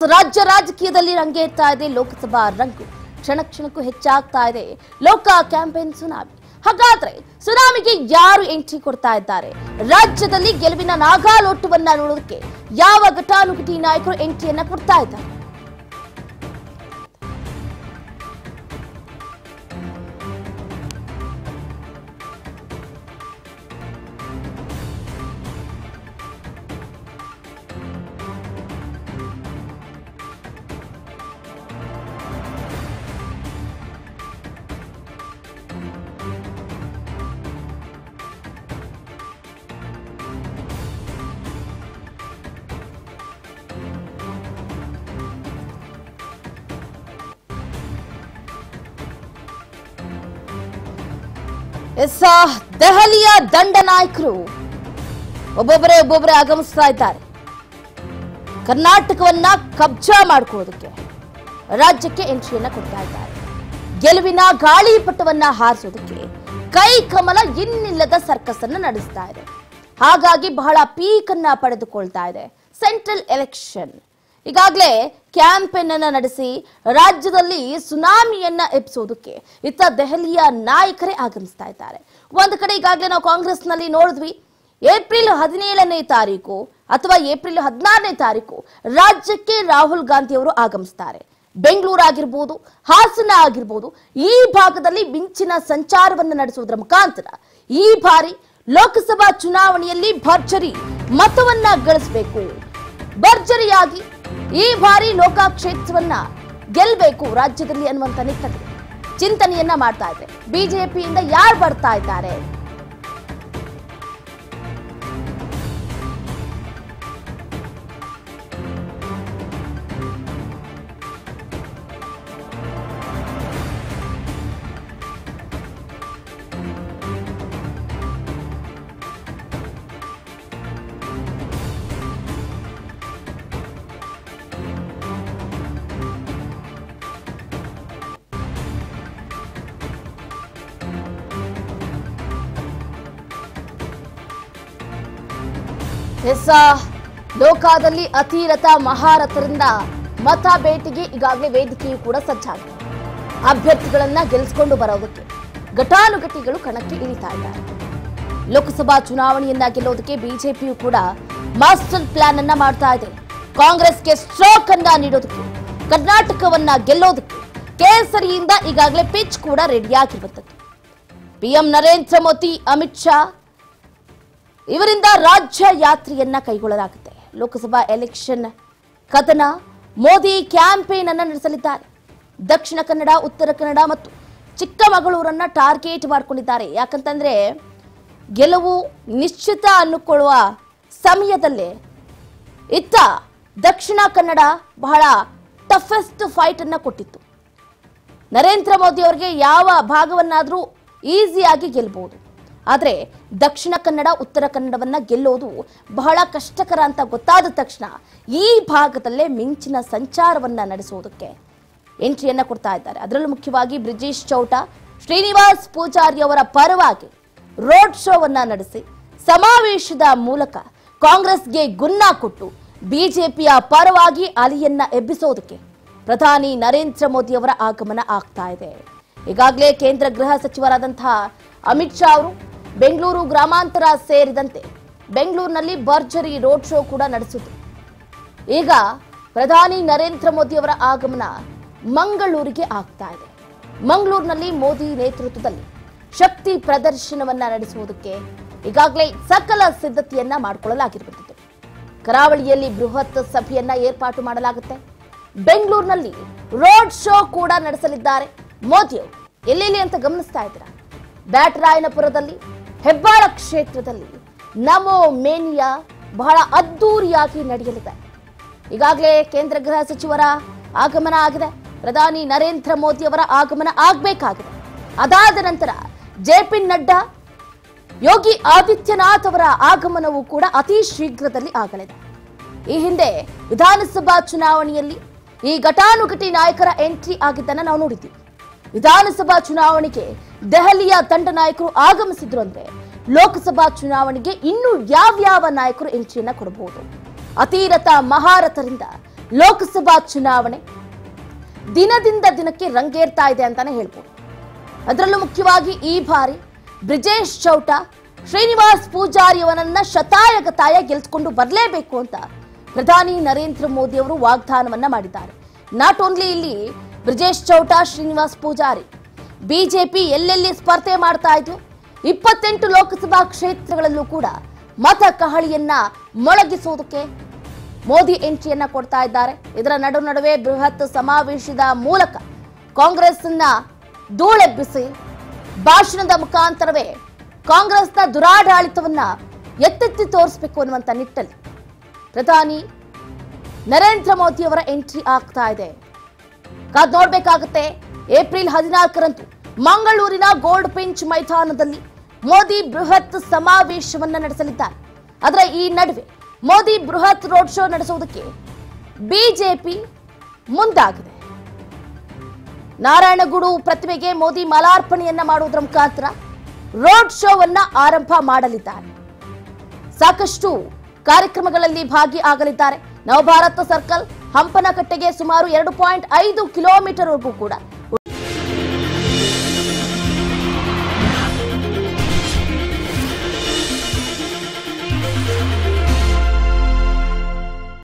ರಾಜ್ಯ ರಾಜಕೀಯದಲ್ಲಿ ರಂಗೇರ್ತಾ ಇದೆ, ಲೋಕಸಭಾ ರಂಗು. ಕ್ಷಣ ಕ್ಷಣಕ್ಕೂ ಹೆಚ್ಚಾಗ್ತಾ ಇದೆ. ಲೋಕ ಕ್ಯಾಂಪೇನ್ ಸುನಾಮಿ. ಹಾಗಾದ್ರೆ ಸುನಾಮಿಗೆ ಯಾರು ಎಂಟ್ರಿ ಕೊಡ್ತಾ ಇದ್ದಾರೆ? ರಾಜ್ಯದಲ್ಲಿ ಗೆಲುವಿನ ನಾಗಾಲೋಟವನ್ನ ನೋಡೋದಕ್ಕೆ ಯಾವ ಘಟಾನುಘಟಿ ನಾಯಕರು ಎಂಟ್ರಿಯನ್ನ ಕೊಡ್ತಾ ಇದ್ದಾರೆ? ಎಸ್ ದೆಹಲಿಯ ದಂಡ ನಾಯಕರು. ಒಬ್ಬೊಬ್ಬರೇ ಒಬ್ಬೊಬ್ಬರೇ ಆಗಮಿಸ್ತಾ ಇದ್ದಾರೆ. ಕರ್ನಾಟಕವನ್ನ ಕಬ್ಜಾ ಮಾಡ್ಕೊಳ್ಳೋದಕ್ಕೆ ರಾಜ್ಯಕ್ಕೆ ಎಂಟ್ರಿಯನ್ನ ಕೊಡ್ತಾ ಇದ್ದಾರೆ. ಗೆಲುವಿನ ಗಾಳಿಪಟವನ್ನ ಹಾರಿಸೋದಕ್ಕೆ ಕೈ ಕಮಲ ಇನ್ನಿಲ್ಲದ ಸರ್ಕಸ್ ಅನ್ನ ನಡೆಸ್ತಾ ಇದೆ. ಹಾಗಾಗಿ ಬಹಳ ಪೀಕ್ ಅನ್ನ ಪಡೆದುಕೊಳ್ತಾ ಇದೆ. Central election. ಈಗಾಗಲೇ ಕ್ಯಾಂಪೇನ್ ಅನ್ನ ನಡೆಸಿ ರಾಜ್ಯದಲ್ಲಿ ಸುನಾಮಿಯನ್ನ ಎಬ್ಸೋದಕ್ಕೆ ಇತ್ತ ದೆಹಲಿಯ ನಾಯಕರೇ ಆಗಮಿಸ್ತಾ ಇದ್ದಾರೆ. ಒಂದು ಕಡೆ ಈಗಾಗಲೇ ನಾವು ಕಾಂಗ್ರೆಸ್ನಲ್ಲಿ ನೋಡಿದ್ವಿ, ಏಪ್ರಿಲ್ ಹದಿನೇಳನೇ ತಾರೀಕು ಅಥವಾ ಏಪ್ರಿಲ್ ಹದಿನಾರನೇ ತಾರೀಕು ರಾಜ್ಯಕ್ಕೆ ರಾಹುಲ್ ಗಾಂಧಿ ಅವರು ಆಗಮಿಸ್ತಾರೆ. ಬೆಂಗಳೂರು ಆಗಿರ್ಬೋದು, ಹಾಸನ ಆಗಿರ್ಬೋದು, ಈ ಭಾಗದಲ್ಲಿ ಮಿಂಚಿನ ಸಂಚಾರವನ್ನು ನಡೆಸುವುದರ ಮುಖಾಂತರ ಈ ಬಾರಿ ಲೋಕಸಭಾ ಚುನಾವಣೆಯಲ್ಲಿ ಭರ್ಜರಿ ಮತವನ್ನ ಗಳಿಸಬೇಕು. ಭರ್ಜರಿಯಾಗಿ ಈ ಬಾರಿ ಲೋಕಾಕ್ಷೇತ್ರವನ್ನ ಗೆಲ್ಲಬೇಕು ರಾಜ್ಯದಲ್ಲಿ ಅನ್ನುವಂತ ನಿಟ್ಟಿನಲ್ಲಿ ಚಿಂತನೆಯನ್ನ ಮಾಡ್ತಾ ಇದೆ. ಬಿಜೆಪಿಯಿಂದ ಯಾರು ಬರ್ತಾ ಇದ್ದಾರೆ? ಎಸ್ ಲೋಕದಲ್ಲಿ ಅತಿರಥ ಮಹಾರಥರಿಂದ ಮತ ಭೇಟಿಗೆ ಈಗಾಗಲೇ ವೇದಿಕೆಯು ಕೂಡ ಸಜ್ಜಾಗಿದೆ. ಅಭ್ಯರ್ಥಿಗಳನ್ನ ಗೆಲ್ಲಿಸಿಕೊಂಡು ಬರೋದಕ್ಕೆ ಘಟಾನುಘಟಿಗಳು ಕಣಕ್ಕೆ ಇಳಿತಾ ಇದ್ದಾರೆ. ಲೋಕಸಭಾ ಚುನಾವಣೆಯನ್ನ ಗೆಲ್ಲೋದಕ್ಕೆ ಬಿಜೆಪಿಯು ಕೂಡ ಮಾಸ್ಟರ್ ಪ್ಲಾನ್ ಅನ್ನ ಮಾಡ್ತಾ ಇದೆ. ಕಾಂಗ್ರೆಸ್ಗೆ ಸ್ಟ್ರೋಕ್ ಅನ್ನ ನೀಡೋದಕ್ಕೆ, ಕರ್ನಾಟಕವನ್ನ ಗೆಲ್ಲೋದಕ್ಕೆ ಕೇಸರಿಯಿಂದ ಈಗಾಗಲೇ ಪಿಚ್ ಕೂಡ ರೆಡಿಯಾಗಿರುವಂತದ್ದು ಪಿಎಂ ನರೇಂದ್ರ ಮೋದಿ, ಅಮಿತ್ ಶಾ ಇವರಿಂದ ರಾಜ್ಯ ಯಾತ್ರೆಯನ್ನ ಕೈಗೊಳ್ಳಲಾಗುತ್ತೆ. ಲೋಕಸಭಾ ಎಲೆಕ್ಷನ್ ಕದನ ಮೋದಿ ಕ್ಯಾಂಪೇನ್ ಅನ್ನ ನಡೆಸಲಿದ್ದಾರೆ. ದಕ್ಷಿಣ ಕನ್ನಡ, ಉತ್ತರ ಕನ್ನಡ ಮತ್ತು ಚಿಕ್ಕಮಗಳೂರನ್ನ ಟಾರ್ಗೆಟ್ ಮಾಡ್ಕೊಂಡಿದ್ದಾರೆ. ಯಾಕಂತಂದ್ರೆ ಗೆಲುವು ನಿಶ್ಚಿತ ಅನ್ನುಕೊಳ್ಳುವ ಸಮಯದಲ್ಲೇ ಇತ್ತ ದಕ್ಷಿಣ ಕನ್ನಡ ಬಹಳ ಟಫೆಸ್ಟ್ ಫೈಟ್ ಅನ್ನ ಕೊಟ್ಟಿತ್ತು. ನರೇಂದ್ರ ಮೋದಿ ಅವರಿಗೆ ಯಾವ ಭಾಗವನ್ನಾದರೂ ಈಸಿಯಾಗಿ ಗೆಲ್ಬಹುದು. ಆದರೆ ದಕ್ಷಿಣ ಕನ್ನಡ, ಉತ್ತರ ಕನ್ನಡವನ್ನು ಗೆಲ್ಲೋದು ಬಹಳ ಕಷ್ಟಕರ ಅಂತ ಗೊತ್ತಾದ ತಕ್ಷಣ ಈ ಭಾಗದಲ್ಲೇ ಮಿಂಚಿನ ಸಂಚಾರವನ್ನು ನಡೆಸುವುದಕ್ಕೆ ಎಂಟ್ರಿಯನ್ನು ಕೊಡ್ತಾ ಇದ್ದಾರೆ. ಅದರಲ್ಲೂ ಮುಖ್ಯವಾಗಿ ಬ್ರಿಜೇಶ್ ಚೌಟ, ಶ್ರೀನಿವಾಸ್ ಪೂಜಾರಿ ಅವರ ಪರವಾಗಿ ರೋಡ್ ಶೋವನ್ನು ನಡೆಸಿ ಸಮಾವೇಶದ ಮೂಲಕ ಕಾಂಗ್ರೆಸ್ಗೆ ಗುನ್ನ ಕೊಟ್ಟು ಬಿಜೆಪಿಯ ಪರವಾಗಿ ಅಲಿಯನ್ನ ಎಬ್ಬಿಸೋದಕ್ಕೆ ಪ್ರಧಾನಿ ನರೇಂದ್ರ ಮೋದಿ ಅವರ ಆಗಮನ ಆಗ್ತಾ ಇದೆ. ಈಗಾಗಲೇ ಕೇಂದ್ರ ಗೃಹ ಸಚಿವರಾದಂತಹ ಅಮಿತ್ ಶಾ ಅವರು ಬೆಂಗಳೂರು ಗ್ರಾಮಾಂತರ ಸೇರಿದಂತೆ ಬೆಂಗಳೂರಿನಲ್ಲಿ ಭರ್ಜರಿ ರೋಡ್ ಶೋ ಕೂಡ ನಡೆಸಿತು. ಈಗ ಪ್ರಧಾನಿ ನರೇಂದ್ರ ಮೋದಿ ಅವರ ಆಗಮನ ಮಂಗಳೂರಿಗೆ ಆಗ್ತಾ ಇದೆ. ಮಂಗಳೂರಿನಲ್ಲಿ ಮೋದಿ ನೇತೃತ್ವದಲ್ಲಿ ಶಕ್ತಿ ಪ್ರದರ್ಶನವನ್ನ ನಡೆಸುವುದಕ್ಕೆ ಈಗಾಗಲೇ ಸಕಲ ಸಿದ್ಧತೆಯನ್ನ ಮಾಡಿಕೊಳ್ಳಲಾಗಿರುವಂಥದ್ದು. ಕರಾವಳಿಯಲ್ಲಿ ಬೃಹತ್ ಸಭೆಯನ್ನ ಏರ್ಪಾಟು ಮಾಡಲಾಗುತ್ತೆ. ಬೆಂಗಳೂರಿನಲ್ಲಿ ರೋಡ್ ಶೋ ಕೂಡ ನಡೆಸಲಿದ್ದಾರೆ. ಮೋದಿ ಅವರು ಎಲ್ಲೆಲ್ಲಿ ಅಂತ ಗಮನಿಸ್ತಾ ಇದ್ದೀರಾ? ಬ್ಯಾಟರಾಯನಪುರದಲ್ಲಿ ಹೆಬ್ಬಾಳ ಕ್ಷೇತ್ರದಲ್ಲಿ ನಮೋ ಮೇನಿಯಾ ಬಹಳ ಅದ್ದೂರಿಯಾಗಿ ನಡೆಯಲಿದೆ. ಈಗಾಗಲೇ ಕೇಂದ್ರ ಗೃಹ ಸಚಿವರ ಆಗಮನ ಆಗಿದೆ. ಪ್ರಧಾನಿ ನರೇಂದ್ರ ಮೋದಿ ಅವರ ಆಗಮನ ಆಗಬೇಕಾಗಿದೆ. ಅದಾದ ನಂತರ ಜೆ ಪಿ ನಡ್ಡಾ, ಯೋಗಿ ಆದಿತ್ಯನಾಥ್ ಅವರ ಆಗಮನವೂ ಕೂಡ ಅತಿ ಶೀಘ್ರದಲ್ಲಿ ಆಗಲಿದೆ. ಈ ಹಿಂದೆ ವಿಧಾನಸಭಾ ಚುನಾವಣೆಯಲ್ಲಿ ಈ ಘಟಾನುಘಟಿ ನಾಯಕರ ಎಂಟ್ರಿ ಆಗಿದ್ದನ್ನು ನಾವು ನೋಡಿದ್ದೀವಿ. ವಿಧಾನಸಭಾ ಚುನಾವಣೆಗೆ ದೆಹಲಿಯ ತಂಡ ನಾಯಕರು ಆಗಮಿಸಿದ್ರಂತೆ. ಲೋಕಸಭಾ ಚುನಾವಣೆಗೆ ಇನ್ನೂ ಯಾವ್ಯಾವ ನಾಯಕರು ಎಂಟ್ರಿಯನ್ನ ಕೊಡಬಹುದು? ಅತಿರಥ ಮಹಾರಥರಿಂದ ಲೋಕಸಭಾ ಚುನಾವಣೆ ದಿನದಿಂದ ದಿನಕ್ಕೆ ರಂಗೇರ್ತಾ ಇದೆ ಅಂತಾನೆ ಹೇಳ್ಬೋದು. ಅದರಲ್ಲೂ ಮುಖ್ಯವಾಗಿ ಈ ಬಾರಿ ಬ್ರಿಜೇಶ್ ಚೌಟ ಶ್ರೀನಿವಾಸ್ ಪೂಜಾರಿಯವರನ್ನ ಶತಾಯಗತಾಯ ಗೆಲ್ಸ್ಕೊಂಡು ಬರಲೇಬೇಕು ಅಂತ ಪ್ರಧಾನಿ ನರೇಂದ್ರ ಮೋದಿ ಅವರು ವಾಗ್ದಾನವನ್ನ ಮಾಡಿದ್ದಾರೆ. ನಾಟ್ ಓನ್ಲಿ ಇಲ್ಲಿ ಬ್ರಿಜೇಶ್ ಚೌಟ ಶ್ರೀನಿವಾಸ್ ಪೂಜಾರಿ. ಬಿಜೆಪಿ ಎಲ್ಲೆಲ್ಲಿ ಸ್ಪರ್ಧೆ ಮಾಡ್ತಾ ಇದ್ದು ಇಪ್ಪತ್ತೆಂಟು ಲೋಕಸಭಾ ಕ್ಷೇತ್ರಗಳಲ್ಲೂ ಕೂಡ ಮತ ಕಹಳಿಯನ್ನ ಮೊಳಗಿಸುವುದಕ್ಕೆ ಮೋದಿ ಎಂಟ್ರಿಯನ್ನ ಕೊಡ್ತಾ ಇದ್ದಾರೆ. ಇದರ ನಡು ನಡುವೆ ಬೃಹತ್ ಸಮಾವೇಶದ ಮೂಲಕ ಕಾಂಗ್ರೆಸ್ ಕಾಂಗ್ರೆಸ್ನ ಧೂಳೆಬ್ಬಿಸಿ ಭಾಷಣದ ಮುಖಾಂತರವೇ ಕಾಂಗ್ರೆಸ್ನ ದುರಾಡಳಿತವನ್ನ ಎತ್ತೆತ್ತಿ ತೋರಿಸಬೇಕು ಅನ್ನುವಂತ ನಿಟ್ಟಲ್ಲಿ ಪ್ರಧಾನಿ ನರೇಂದ್ರ ಮೋದಿ ಅವರ ಎಂಟ್ರಿ ಆಗ್ತಾ ಇದೆ. ಕಾದ್ ನೋಡ್ಬೇಕಾಗುತ್ತೆ. ಏಪ್ರಿಲ್ ಹದಿನಾಲ್ಕರಂದು ಮಂಗಳೂರಿನ ಗೋಲ್ಡ್ ಪಿಂಚ್ ಮೈದಾನದಲ್ಲಿ ಮೋದಿ ಬೃಹತ್ ಸಮಾವೇಶವನ್ನ ನಡೆಸಲಿದ್ದಾರೆ. ಅದರ ಈ ನಡುವೆ ಮೋದಿ ಬೃಹತ್ ರೋಡ್ ಶೋ ನಡೆಸುವುದಕ್ಕೆ ಬಿಜೆಪಿ ಮುಂದಾಗಿದೆ. ನಾರಾಯಣಗುಡು ಪ್ರತಿಮೆಗೆ ಮೋದಿ ಮಾಲಾರ್ಪಣೆಯನ್ನ ಮಾಡುವುದರ ಮುಖಾಂತರ ರೋಡ್ ಶೋವನ್ನ ಆರಂಭ ಮಾಡಲಿದ್ದಾರೆ. ಸಾಕಷ್ಟು ಕಾರ್ಯಕ್ರಮಗಳಲ್ಲಿ ಭಾಗಿಯಾಗಲಿದ್ದಾರೆ. ನವಭಾರತ ಸರ್ಕಲ್ ಹಂಪನಕಟ್ಟೆಗೆ ಸುಮಾರು ಎರಡು ಪಾಯಿಂಟ್ ಐದು ಕಿಲೋಮೀಟರ್ವರೆಗೂ ಕೂಡ.